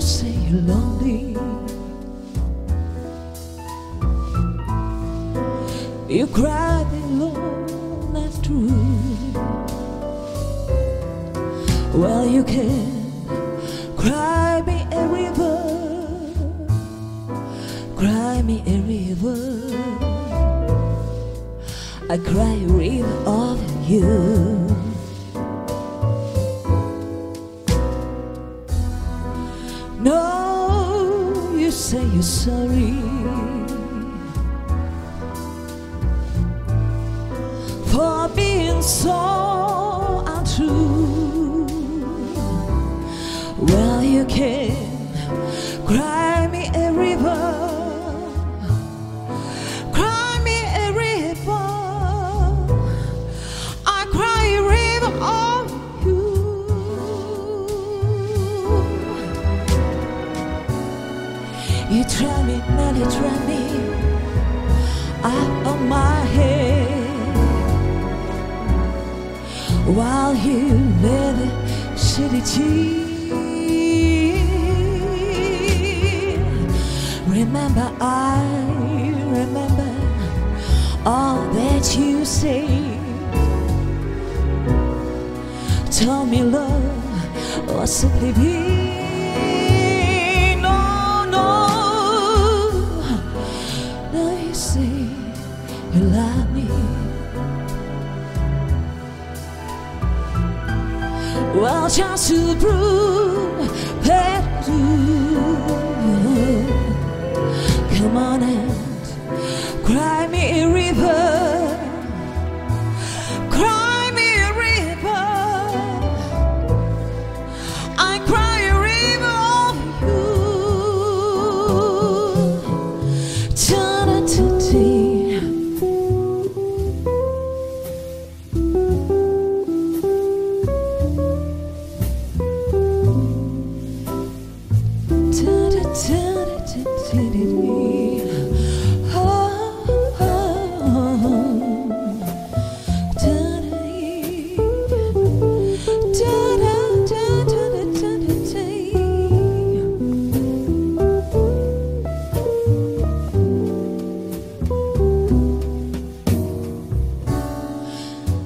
you say you're lonely. You cry alone that's true Well you can cry me a river. Cry me a river. I cry a river of you. You say you're sorry for being so untrue. Well, you can You try me, now you try me out of my head while you the city cheat. Remember, I remember all that you say. Tell me love was simply be. Well, just to prove that you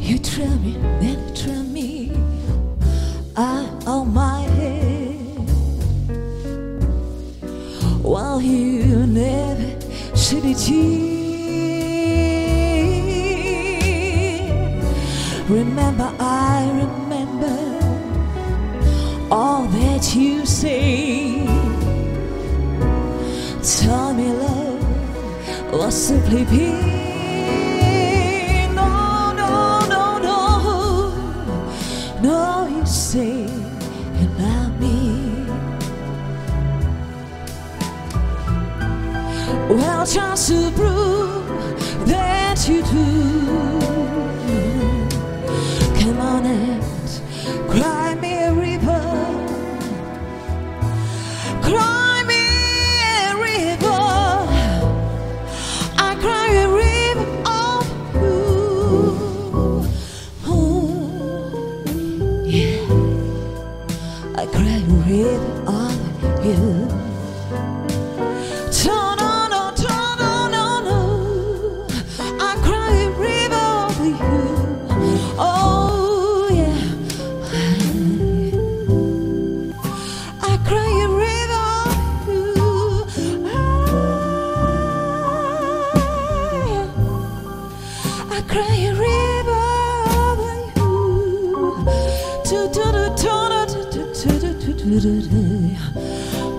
You try me, then you try me. While you never shed a tear. Remember, I remember all that you say. Tell me, love was simply peace. No, no, no, no, no, you say you love me. Well, just to prove that you do. Come on and cry me a river. Cry me a river. I cry a river of you. Oh, yeah. I cry a river of you. Do, do, do,